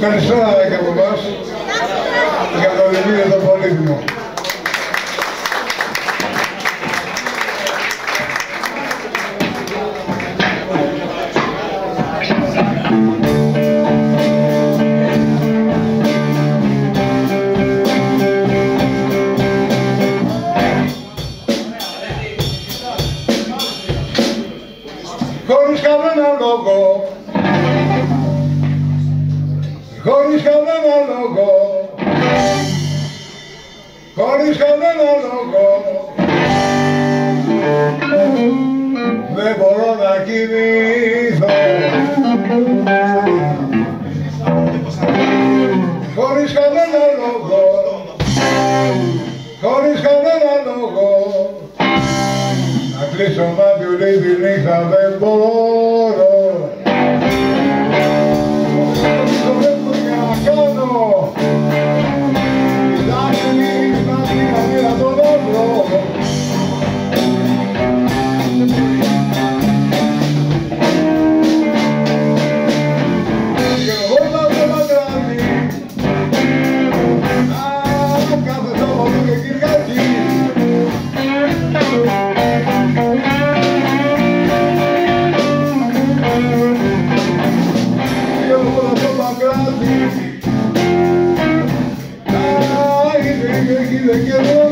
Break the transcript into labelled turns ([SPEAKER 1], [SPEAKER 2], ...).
[SPEAKER 1] Καλησπέρα και από εμάς για το βιβλίο το πολύτιμο. Χωρίς κανένα λόγο. Χωρίς κανένα λόγο. Δεν μπορώ να κοιμηθώ χωρίς κανένα λόγο. Χωρίς κανένα λόγο. Να κλείσω μάτι όλη τη νύχτα δεν μπορώ I can drink it Thank you.